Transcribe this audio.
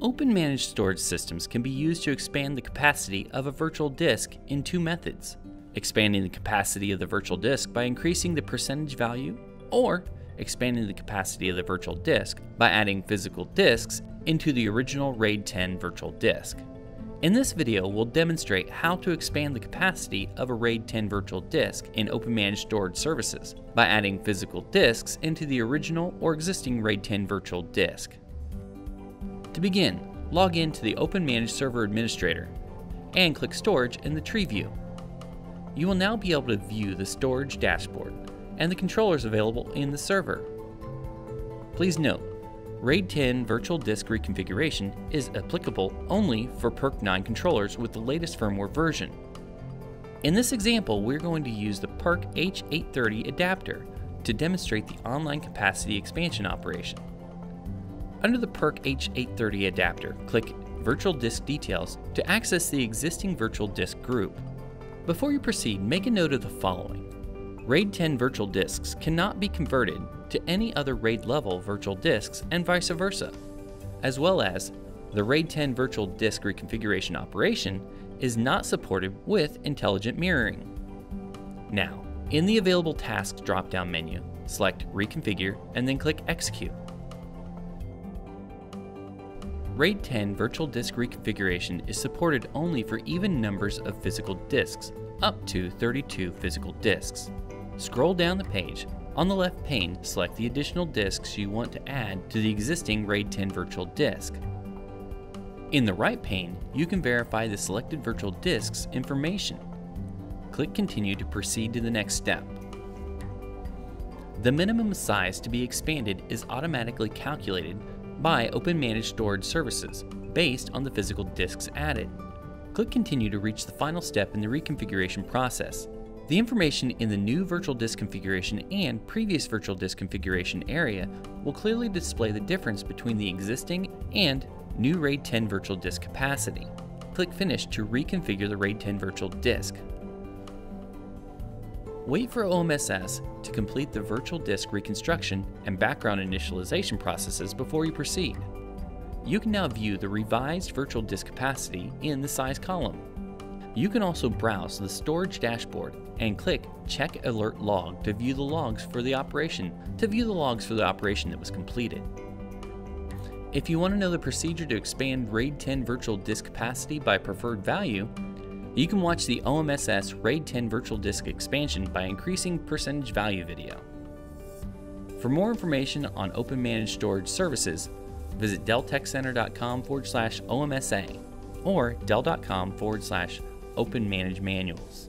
OpenManage Storage Services can be used to expand the capacity of a virtual disk in two methods expanding the capacity of the virtual disk by increasing the percentage value, or expanding the capacity of the virtual disk by adding physical disks into the original RAID 10 virtual disk. In this video, we'll demonstrate how to expand the capacity of a RAID 10 virtual disk in OpenManage Storage Services by adding physical disks into the original or existing RAID 10 virtual disk. To begin, log in to the OpenManage Server Administrator and click Storage in the tree view. You will now be able to view the storage dashboard and the controllers available in the server. Please note, RAID 10 Virtual Disk Reconfiguration is applicable only for PERC 9 controllers with the latest firmware version. In this example, we're going to use the PERC H830 adapter to demonstrate the online capacity expansion operation. Under the PERC H830 adapter, click Virtual Disk Details to access the existing virtual disk group. Before you proceed, make a note of the following. RAID 10 virtual disks cannot be converted to any other RAID level virtual disks and vice versa, as well as the RAID 10 virtual disk reconfiguration operation is not supported with intelligent mirroring. Now, in the available tasks drop-down menu, select Reconfigure and then click Execute. RAID 10 Virtual Disk Reconfiguration is supported only for even numbers of physical disks, up to 32 physical disks. Scroll down the page. On the left pane, select the additional disks you want to add to the existing RAID 10 virtual disk. In the right pane, you can verify the selected virtual disk's information. Click Continue to proceed to the next step. The minimum size to be expanded is automatically calculated by OpenManage Storage Services based on the physical disks added. Click Continue to reach the final step in the reconfiguration process. The information in the new virtual disk configuration and previous virtual disk configuration area will clearly display the difference between the existing and new RAID 10 virtual disk capacity. Click Finish to reconfigure the RAID 10 virtual disk. Wait for OMSS to complete the virtual disk reconstruction and background initialization processes before you proceed. You can now view the revised virtual disk capacity in the size column. You can also browse the storage dashboard and click Check Alert Log to view the logs for the operation, to view the logs for the operation that was completed. If you want to know the procedure to expand RAID 10 virtual disk capacity by preferred value, you can watch the OMSS RAID 10 virtual disk expansion by increasing percentage value video. For more information on OpenManage Storage Services, visit delltechcenter.com forward slash OMSA or dell.com forward slash OpenManage Manuals.